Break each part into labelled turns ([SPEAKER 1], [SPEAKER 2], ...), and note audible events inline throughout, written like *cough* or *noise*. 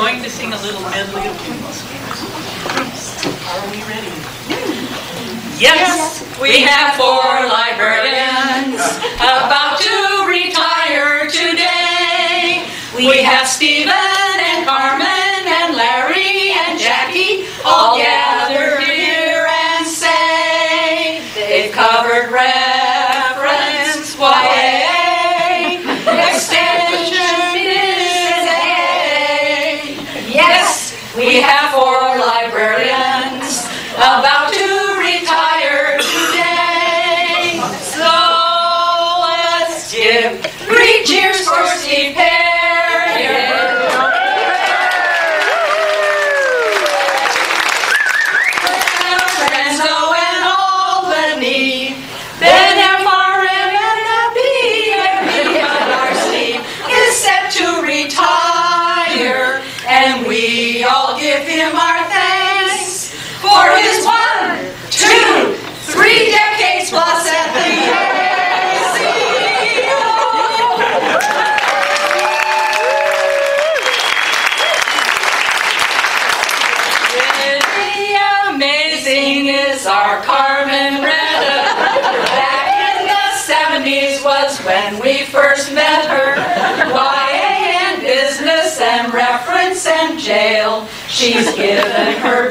[SPEAKER 1] going
[SPEAKER 2] to sing a little medley. of tunes. Are we ready? Yes, we have four librarians about to retire today. We have Stephen and Karmann and Larry and Jackie all gathered here and say they've covered reference YA, extension is A. Yes, we have four librarians about give him our thanks for his one, two, three decades plus at the Really amazing is our Karmann Retta. Back in the 70s was when we first met She's given her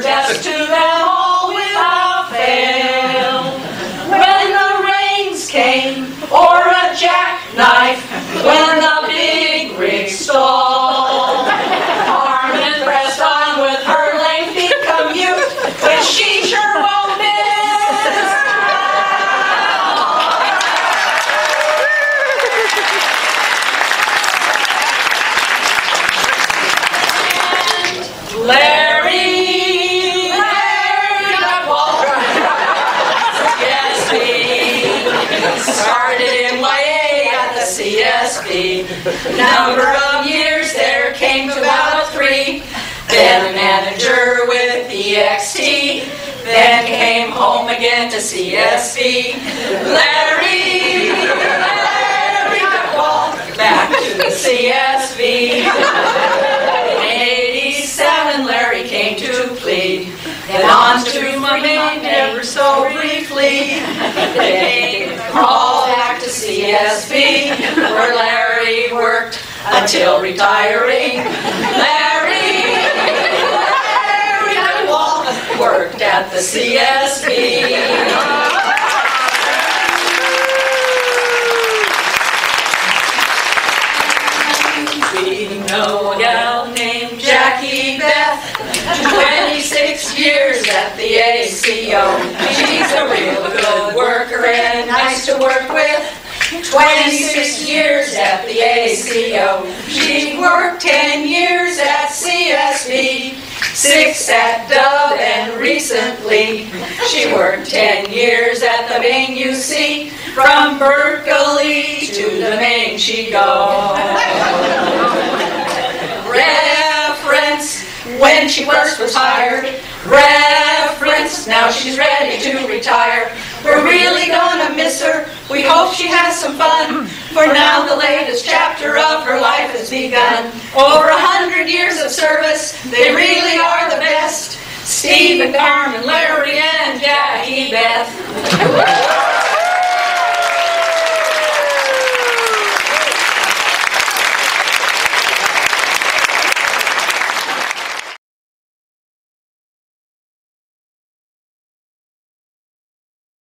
[SPEAKER 2] in at the CSB. Number of years there came to about three. Then a manager with EXT, then came home again to CSB. Larry, Larry back to the CSB. Then on to my main, ever so briefly. They called back to CSB, where Larry worked until retiring. Larry, Larry Duckwall worked at the CSB. Years at the ACO. She's a real good worker and nice to work with. 26 years at the ACO. She worked 10 years at CSB, six at Dove, and recently she worked 10 years at the Maine UC. From Berkeley to the Maine she goes. Reference when she first was hired. Reference now she's ready to retire. We're really gonna miss her. We hope she has some fun. For now, the latest chapter of her life has begun. Over a hundred years of service, they really are the best. Steve and Karmann, Larry and Jackie Beth. *laughs*